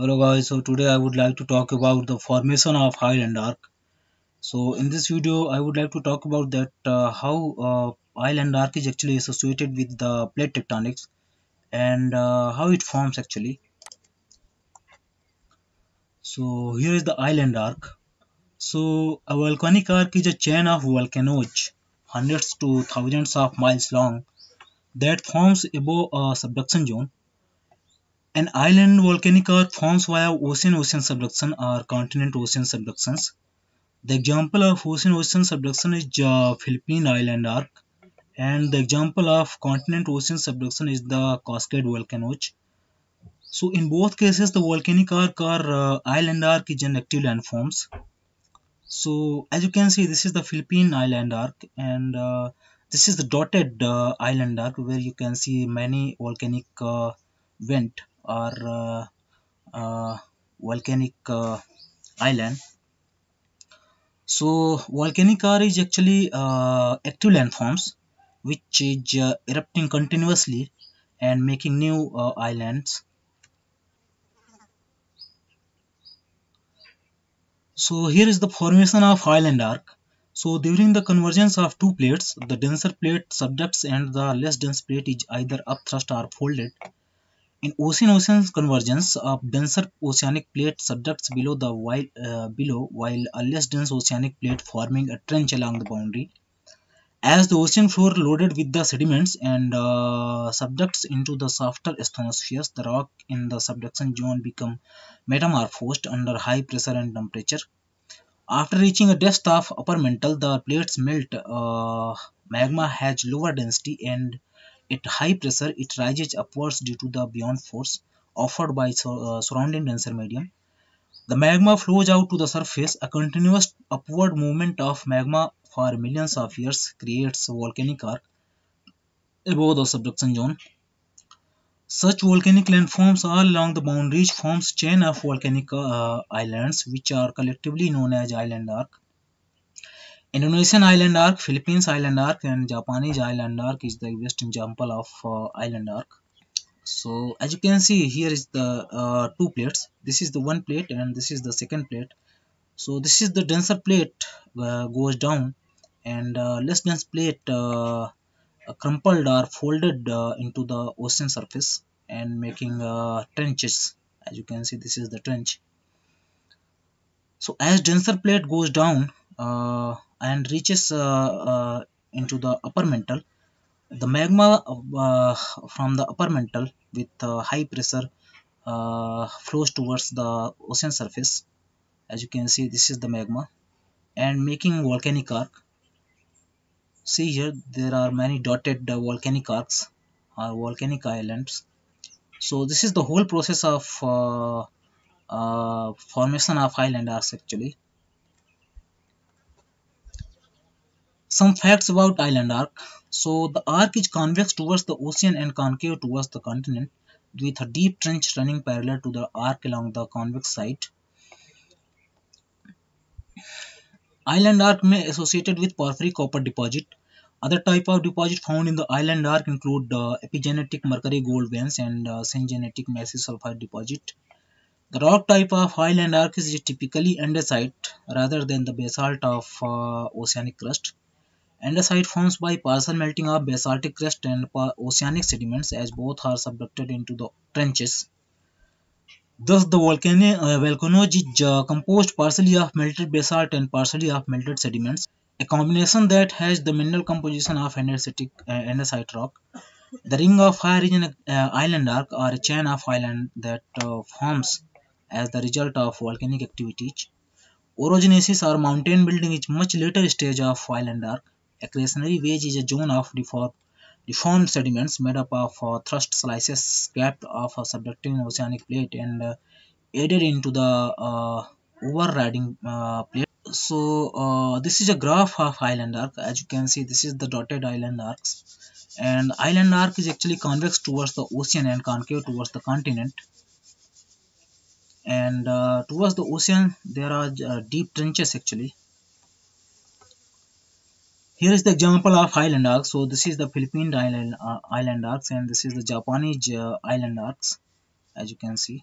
Hello guys, so today I would like to talk about the formation of island arc. So in this video I would like to talk about that uh, how uh, island arc is actually associated with the plate tectonics and uh, how it forms actually. So here is the island arc. So a volcanic arc is a chain of volcanoes hundreds to thousands of miles long that forms above a subduction zone an island volcanic arc forms via ocean-ocean subduction or continent-ocean subductions. The example of ocean-ocean subduction is the Philippine Island arc, and the example of continent-ocean subduction is the Cascade volcanoes. So in both cases, the volcanic arc or uh, island arc is an active landforms. So as you can see, this is the Philippine Island arc, and uh, this is the dotted uh, island arc where you can see many volcanic uh, vent or uh, uh, volcanic uh, island so volcanic arc is actually active landforms which is erupting continuously and making new islands So here is the formation of island arc. So during the convergence of two plates, the denser plate subducts and the less dense plate is either upthrust or folded. In ocean-ocean convergence, a denser oceanic plate subducts below the while, uh, below while a less dense oceanic plate forming a trench along the boundary. As the ocean floor loaded with the sediments and uh, subducts into the softer asthenospheres, the rock in the subduction zone become metamorphosed under high pressure and temperature. After reaching a depth of upper mantle, the plates melt. Uh, magma has lower density and at high pressure, it rises upwards due to the buoyant force offered by uh, surrounding denser medium. The magma flows out to the surface. A continuous upward movement of magma for millions of years creates a volcanic arc above the subduction zone. Such volcanic landforms all along the boundaries forms chain of volcanic uh, islands which are collectively known as island arc. Indonesian island arc, Philippines island arc and Japanese island arc is the best example of uh, island arc. So as you can see here is the uh, two plates. This is the one plate and this is the second plate. So this is the denser plate uh, goes down and uh, less dense plate uh, crumpled or folded uh, into the ocean surface and making trenches. As you can see this is the trench. So as denser plate goes down and reaches uh, uh, into the upper mantle the magma uh, from the upper mantle with high pressure flows towards the ocean surface. As you can see this is the magma. And making volcanic arc. See here there are many dotted volcanic arcs or volcanic islands. So this is the whole process of uh, uh, formation of island arcs actually Some facts about island arc. So the arc is convex towards the ocean and concave towards the continent with a deep trench running parallel to the arc along the convex side. Island arc may associated with porphyry copper deposit. Other type of deposit found in the island arc include uh, epigenetic mercury gold veins and uh, syngenetic massive sulfide deposit. The rock type of island arc is typically andesite rather than the basalt of uh, oceanic crust. Andesite forms by partial melting of basaltic crust and oceanic sediments as both are subducted into the trenches. Thus, the volcano, uh, volcanoes is uh, composed partially of melted basalt and partially of melted sediments, a combination that has the mineral composition of andesitic, uh, andesite rock. The ring of fire is an uh, island arc or a chain of island that uh, forms as the result of volcanic activities. Orogenesis or mountain building is much later stage of island arc. Accretionary wedge is a zone of deformed sediments made up of uh, thrust slices scraped off a subducting oceanic plate and uh, added into the uh, overriding uh, plate. So uh, this is a graph of island arc. As you can see, this is the dotted island arcs. And island arc is actually convex towards the ocean and concave towards the continent. And uh, towards the ocean, there are deep trenches actually here is the example of island arcs so this is the philippine island uh, island arcs and this is the japanese uh, island arcs as you can see